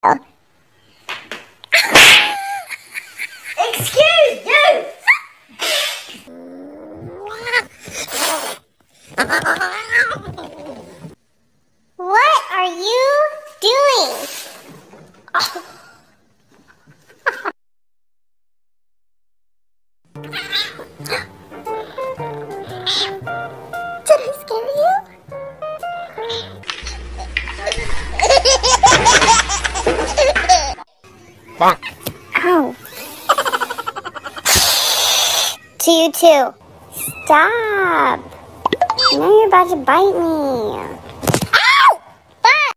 Excuse you! What are you doing? Ow. to you too. Stop. Now you're about to bite me. Ow! But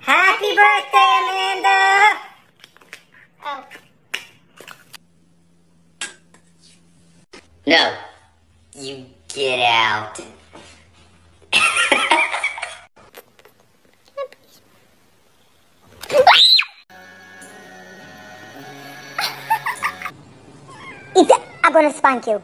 Happy birthday, Amanda! Oh. No. You get out. I'm gonna spank you.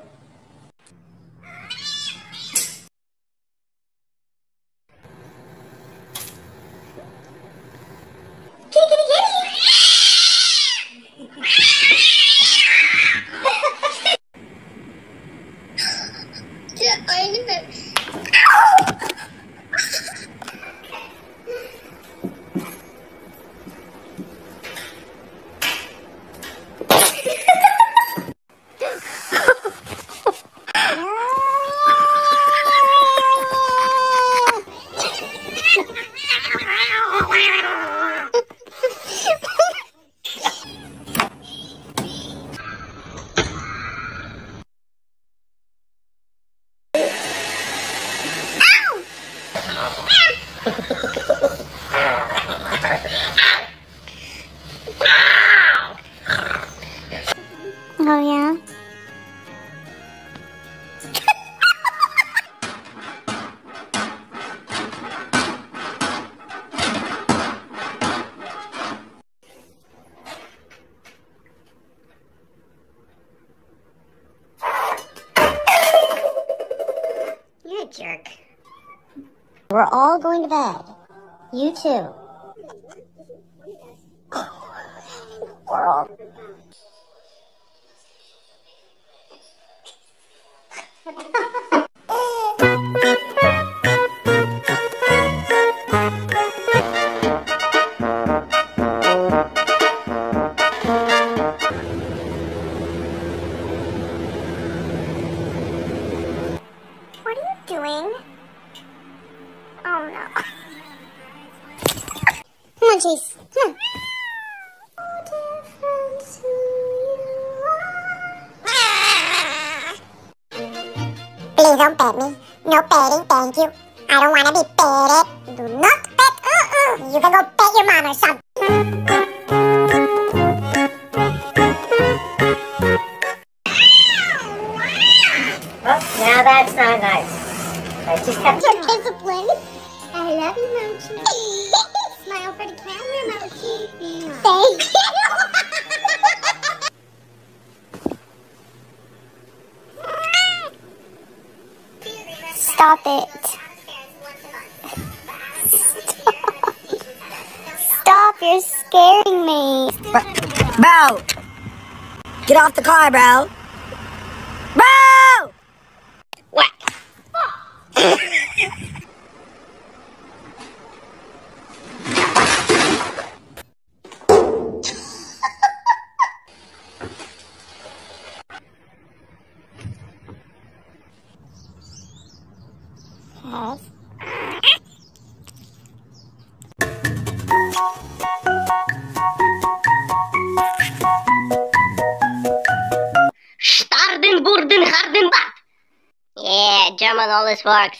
Oh yeah. Jerk. We're all going to bed. You too. We're. What are you doing? Oh no. Come on, Chase. Come on. Please don't pet me. No petting, thank you. I don't want to be petted. Do not pet. Uh-uh. You can go pet your mom or something. Well, now that's not nice. I just have Your discipline. I love you, Mochi. Smile for the camera, Mochi. Thank you. Stop it. Stop, you're scaring me. Bro! Get off the car, bro! Bro! Yeah, German always works.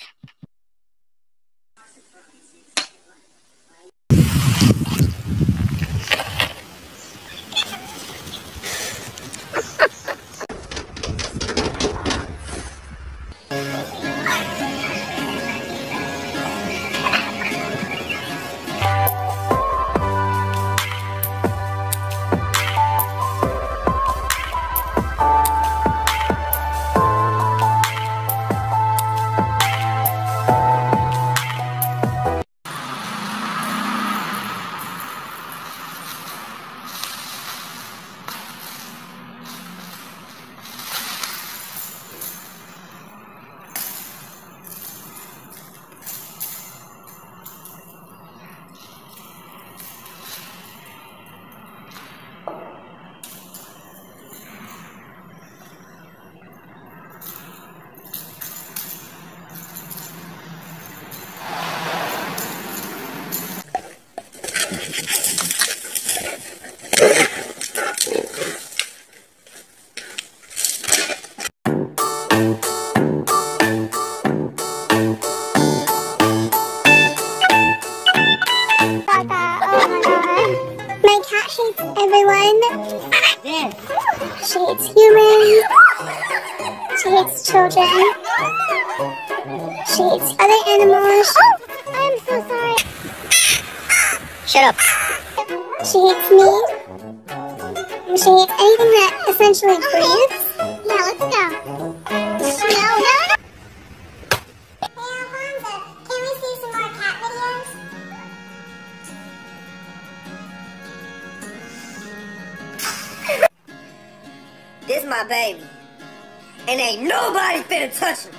My cat hates everyone. She hates humans. She hates children. She hates other animals. Oh, I'm so sorry. Shut up. She hates me. She hates anything that essentially breathes. My baby. And ain't nobody finna touch him.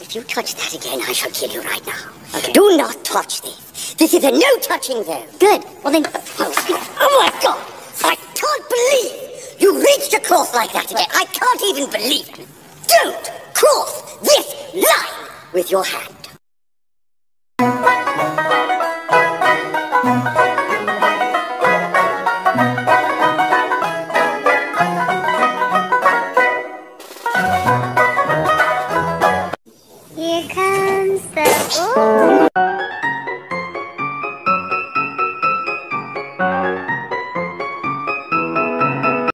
If you touch that again, I shall kill you right now. Okay. Do not touch this. This is a no touching zone. Good. Well then, oh, oh my god! I can't believe you reached across like that again. I can't even believe it. Don't cross this line with your hand.